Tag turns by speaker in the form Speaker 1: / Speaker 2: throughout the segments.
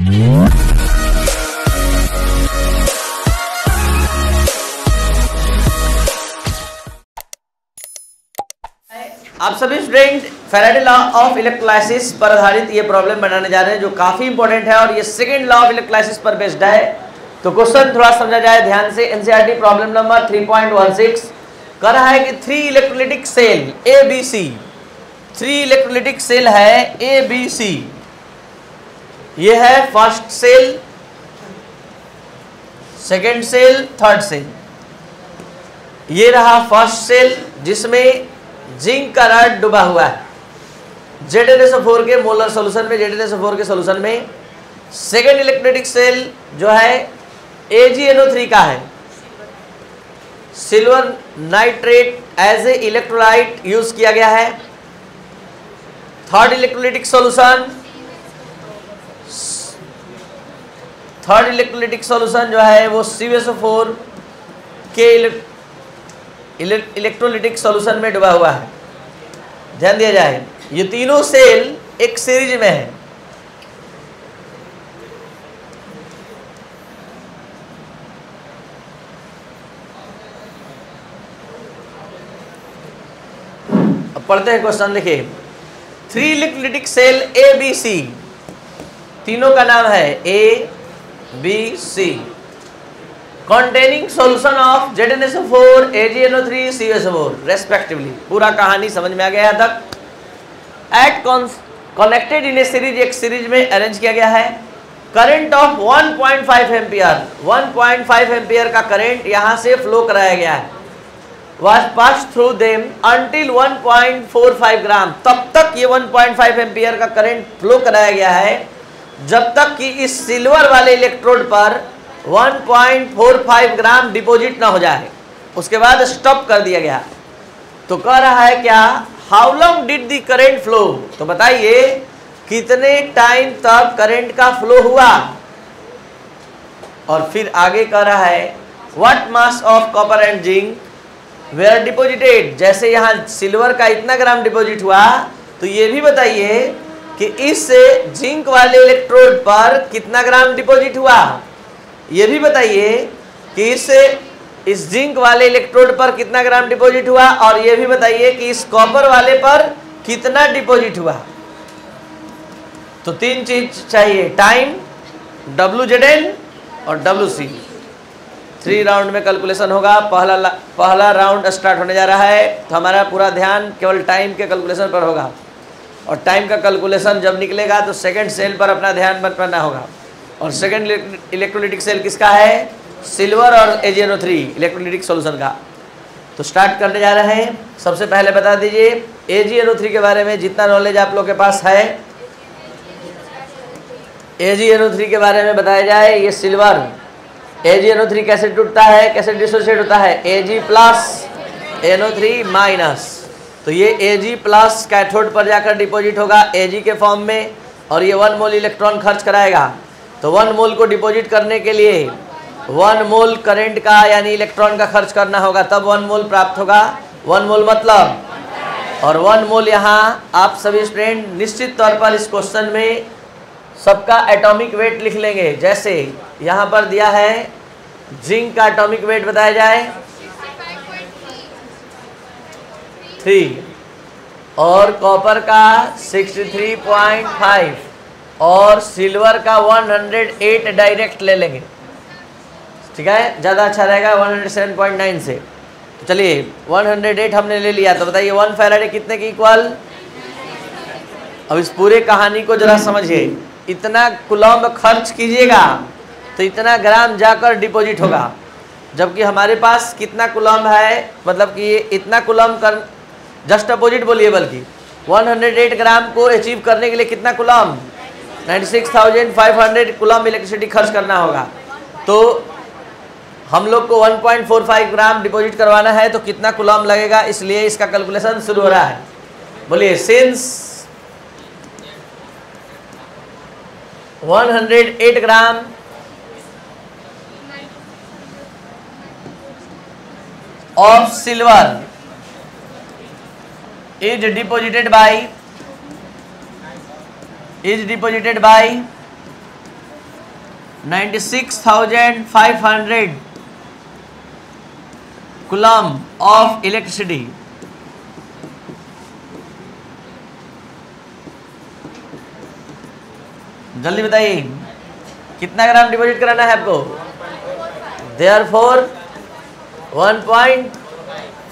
Speaker 1: आप सभी student Faraday law of electrolysis पर आधारित ये प्रॉब्लम बनाने जा रहे हैं, जो काफ़ी इंपॉर्टेंट है और ये सेकंड लॉ ऑफ़ इलेक्ट्रोलाइसिस पर बेस्ड है। तो क्वेश्चन थोड़ा समझा जाए ध्यान से। एनसीईआरटी प्रॉब्लम नंबर 3.16 कर रहा है कि three electrolytic cell A B C three electrolytic cell है ए बी सी ये है first cell second cell third cell ये रहा फ़र्स्ट सेल जिसमें जिंक का रड डूबा हुआ है। जेड एन के मोलर सोल्यूशन में जेड एन के सोल्यूशन में सेकेंड इलेक्ट्रोलिटिक सेल जो है थ्री का है। Silver nitrate as a electrolyte use किया गया है। Third electrolytic solution third electrolytic solution जो है वो फोर के इलेक्ट्रोलिटिक सॉल्यूशन में डूबा हुआ है। ध्यान दिया जाए, ये तीनों सेल एक सीरीज़ में है। अब पढ़ते हैं क्वेश्चन, देखिए। Three electrolytic cell A B C तीनों का नाम है A B C containing solution of ZnSO4, AgNO3, CSO4 respectively. पूरा कहानी समझ में आ गया तक? At connected in a series एक सीरीज़ में अरेंज किया गया है। Current of 1.5 point ampere 1.5 ampere का करंट यहाँ से फ्लो कराया गया है। Was passed through them until 1.45 gram तब तक ये 1.5 एम्पियर का करंट फ्लो कराया गया है। जब तक कि इस सिल्वर वाले इलेक्ट्रोड पर 1.45 ग्राम डिपॉजिट ना हो जाए, उसके बाद स्टॉप कर दिया गया। तो कह रहा है क्या how long did the current flow तो बताइए, कितने टाइम तक करंट का फ्लो हुआ? और फिर आगे कह रहा है what mass of copper and zinc were deposited जैसे यहाँ सिल्वर का इतना ग्राम डिपॉजिट हुआ तो ये भी बताइए कि इस जिंक वाले इलेक्ट्रोड पर कितना ग्राम डिपॉजिट हुआ? ये भी बताइए कि इस इस जिंक वाले इलेक्ट्रोड पर कितना ग्राम डिपॉजिट हुआ? और ये भी बताइए कि इस कॉपर वाले पर कितना डिपॉजिट हुआ? तो तीन चीज़ चाहिए टाइम डब्ल्यू जेड एन और डब्ल्यू सी थ्री राउंड में कैलकुलेशन होगा। पहला पहला राउंड स्टार्ट होने जा रहा है। तो हमारा पूरा ध्यान केवल टाइम के कैलकुलेशन पर होगा। और टाइम का कैलकुलेशन जब निकलेगा तो सेकंड सेल पर अपना ध्यान बनाना होगा। और सेकेंड इलेक्ट्रोलिटिक सेल किसका है? सिल्वर और एजीएनओ थ्री इलेक्ट्रोलिटिक सोल्यूशन का। तो स्टार्ट करने जा रहे हैं। सबसे पहले बता दीजिए एजीएनओ थ्री के बारे में जितना नॉलेज आप लोग के पास है। एजीएनओ थ्री के बारे में बताया जाए, ये सिल्वर एजीएनओ थ्री कैसे टूटता है, कैसे डिसोसिएट होता है? AG plus N O three minus तो ये एजी प्लस कैथोड पर जाकर डिपॉजिट होगा एजी के फॉर्म में और ये वन मोल इलेक्ट्रॉन खर्च कराएगा। तो वन मोल को डिपॉजिट करने के लिए वन मोल करंट का यानी इलेक्ट्रॉन का खर्च करना होगा, तब वन मोल प्राप्त होगा। वन मोल मतलब और वन मोल यहाँ आप सभी स्टूडेंट निश्चित तौर पर इस क्वेश्चन में सबका एटॉमिक वेट लिख लेंगे। जैसे यहाँ पर दिया है जिंक का एटॉमिक वेट बताया जाए थ्री। और कॉपर का सिक्सटी थ्री पॉइंट फाइव और सिल्वर का 108 डायरेक्ट ले लेंगे। ठीक है? ज़्यादा अच्छा रहेगा 107.9 से। तो चलिए 108 हमने ले लिया। तो बताइए वन फेराडे कितने की इक्वल अब इस पूरे कहानी को जरा समझिए। इतना कुलम खर्च कीजिएगा तो इतना ग्राम जाकर डिपॉजिट होगा। जबकि हमारे पास कितना कुलम है? मतलब कि इतना कुलम कर जस्ट अपोजिट बोलिए बल्कि। 108 ग्राम को अचीव करने के लिए कितना कुलम? 96,500 कुलम इलेक्ट्रिसिटी खर्च करना होगा। तो हम लोग को 1.45 ग्राम डिपॉजिट करवाना है तो कितना कुलम लगेगा? इसलिए इसका कैलकुलेशन शुरू हो रहा है। बोलिए since 108 gram of silver is deposited by is deposited by? 96,500 coulomb of electricity. जल्दी बताइए कितना ग्राम डिपॉजिट कराना है आपको? There four one point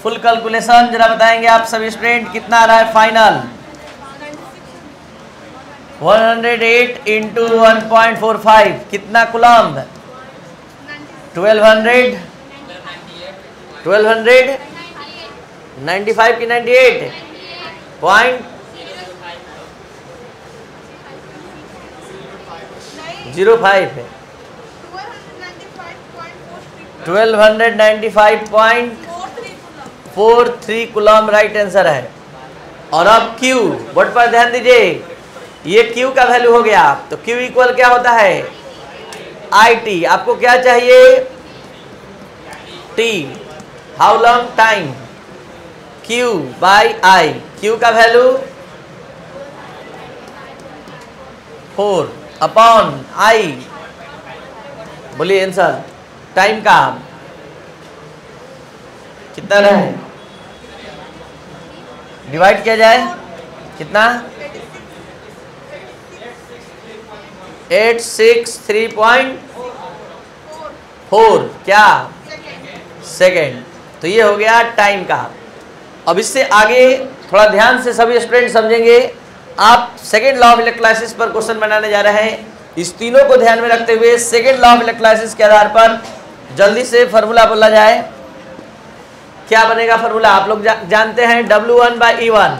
Speaker 1: full calculation जरा बताएँगे आप सभी स्टूडेंट कितना आ रहा है final? 108 into one point four five कितना कुलम 1200 1200 95 की 98 पॉइंट? Zero five. है twelve hundred ninety five point four three coulomb right answer है। और अब Q बोर्ड पर ध्यान दीजिए, ये Q का वैल्यू हो गया। तो Q इक्वल क्या होता है? टी आपको क्या चाहिए? T how long time Q by I Q का वैल्यू फोर अपॉन आई बोलिए आंसर टाइम का। कितना रहे? डिवाइड किया जाए? कितना? Eight six three point four. क्या? सेकेंड। तो ये हो गया टाइम का। अब इससे आगे थोड़ा ध्यान से सभी स्टूडेंट समझेंगे। आप सेकेंड लॉ ऑफ़ इलेक्ट्राइसिस पर क्वेश्चन बनाने जा रहे हैं। इस तीनों को ध्यान में रखते हुए सेकेंड लॉ ऑफ़ इलेक्ट्राइसिस के आधार पर जल्दी से फॉर्मूला बोला जाए। क्या बनेगा फॉर्मूला आप लोग जा, जानते हैं W one by E one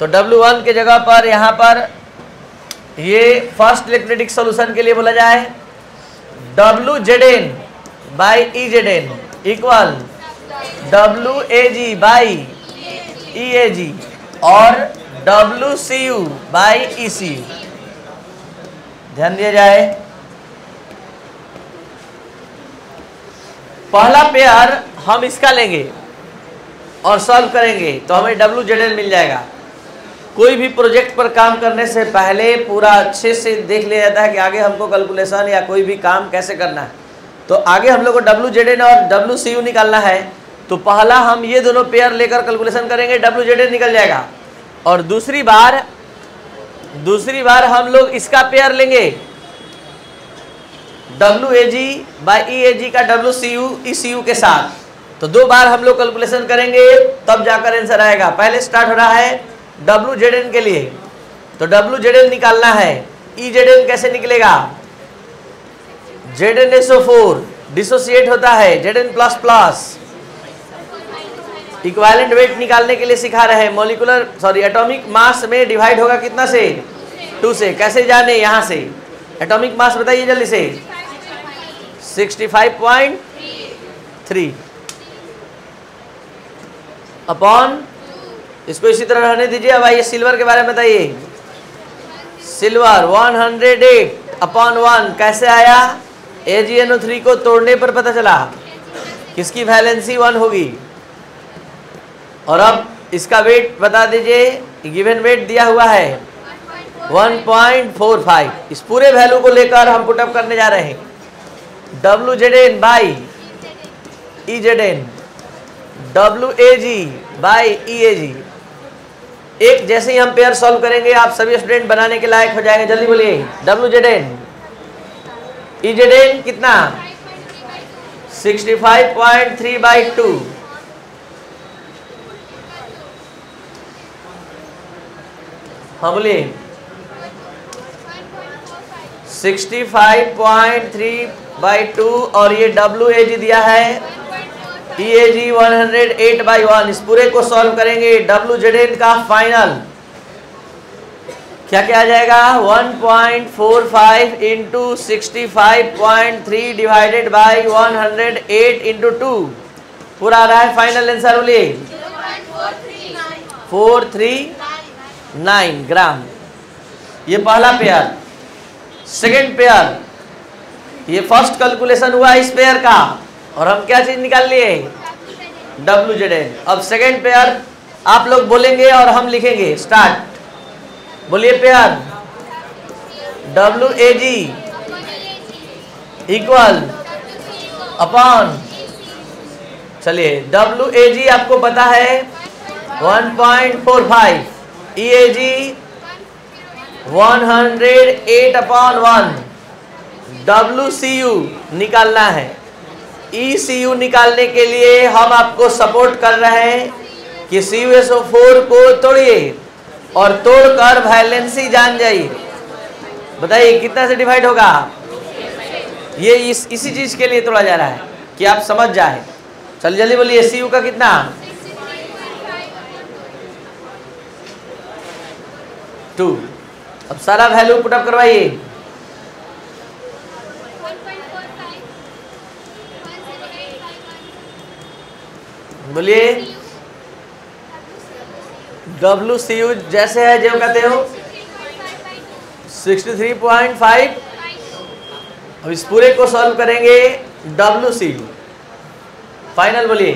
Speaker 1: तो डब्ल्यू वन के जगह पर यहाँ पर ये फ़र्स्ट इलेक्ट्रेटिक सोल्यूशन के लिए बोला जाए W Z N by E Z N equal W A G by E A G और W C U by E C ध्यान दिया जाए। पहला पेयर हम इसका लेंगे। और सॉल्व करेंगे तो हमें डब्ल्यू जेड मिल जाएगा। कोई भी प्रोजेक्ट पर काम करने से पहले पूरा अच्छे से देख लिया जाता है कि आगे हमको कैलकुलेशन या कोई भी काम कैसे करना है। तो आगे हम लोग को डब्ल्यू जेड और डब्ल्यू सी यू निकालना है तो पहला हम ये दोनों पेयर लेकर कैलकुलेशन करेंगे डब्ल्यू जेड निकल जाएगा। और दूसरी बार दूसरी बार हम लोग इसका पेयर लेंगे। W A G by E A G का W C U E C U के साथ। तो दो बार हम लोग कैलकुलेशन करेंगे, तब जाकर आंसर आएगा। पहले स्टार्ट हो रहा है डब्ल्यू जेड एन के लिए। तो डब्ल्यू जेड एन निकालना है। ई जेड एन कैसे निकलेगा? Z N S O four dissociate होता है। Z N plus plus equivalent weight निकालने के लिए सिखा रहे हैं। मोलिकुलर सॉरी एटॉमिक मास में डिवाइड होगा कितना से? टू से। कैसे जाने? यहाँ से। एटॉमिक मास बताइए जल्दी से। 65.3 अपॉन इसको इसी तरह रहने दीजिए। अब आइए सिल्वर के बारे में बताइए। सिल्वर 108 अपॉन वन कैसे आया? ए थ्री को तोड़ने पर पता चला। किसकी वैलेंसी वन होगी? और अब इसका वेट बता दीजिए। गिवन वेट दिया हुआ है। 1.45 इस पूरे वैल्यू को लेकर हम पुटअप करने जा रहे हैं। W Z N by E Z N W A G by E A G एक जैसे ही हम पेयर सॉल्व करेंगे, आप सभी स्टूडेंट बनाने के लायक हो जाएँगे। जल्दी बोलिए। W Z N E Z N कितना? 65.3 बाई टू हाँ बोलिए। 65.3 बाई टू और ये डब्ल्यू ए जी दिया है। हंड्रेड एट बाई वन इस पूरे को सॉल्व करेंगे डब्ल्यू जेड एन का फाइनल क्या क्या आ जाएगा? 1.45 point four five into sixty divided by one hundred eight two पूरा आ रहा है फाइनल आंसर बोलिए. Four three nine gram. ये पहला पेयर सेकेंड पेयर ये फ़र्स्ट कैलकुलेशन हुआ इस पेयर का. और हम क्या चीज़ निकाल लिए? डब्ल्यू जेड एन अब सेकेंड पेयर आप लोग बोलेंगे और हम लिखेंगे. स्टार्ट बोलिए pair W A G equal upon चलिए डब्ल्यू ए जी आपको पता है. 1.45 E A G 108 upon one W C U निकालना है. यू निकालने के लिए हम आपको सपोर्ट कर रहे हैं कि सी फोर को तोड़िए और तोड़कर वैलेंसी जान जाइए। बताइए, कितना से डिवाइड होगा? ये इस, इसी चीज़ के लिए तोड़ा जा रहा है कि आप समझ जाए। चल, जल्दी बोलिए सी का कितना? टू अब सारा वैल्यू पुटअप करवाइए। बोलिए। डब्ल्यू सी यू जैसे है जो कहते हो। 63.5 अब इस पूरे को सॉल्व करेंगे डब्ल्यू सी यू फाइनल बोलिए।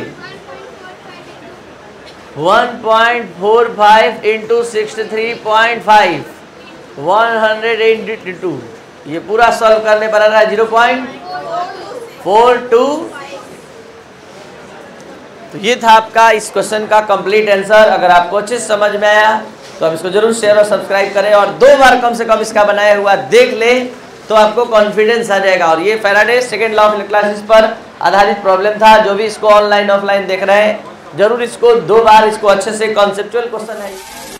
Speaker 1: 1.45 into sixty three point five one hundred eighty two ये पूरा सॉल्व करने पर आ रहा है ज़ीरो पॉइंट फोर टू तो ये था आपका इस क्वेश्चन का कंप्लीट आंसर अगर आपको अच्छे से समझ में आया तो आप इसको ज़रूर शेयर और सब्सक्राइब करें और दो बार कम से कम इसका बनाया हुआ देख लें तो आपको कॉन्फिडेंस आ जाएगा। और ये Faraday second law of classes पर आधारित प्रॉब्लम था। जो भी इसको ऑनलाइन ऑफलाइन देख रहे हैं, ज़रूर इसको दो बार इसको अच्छे से कॉन्सेप्चुअल क्वेश्चन है।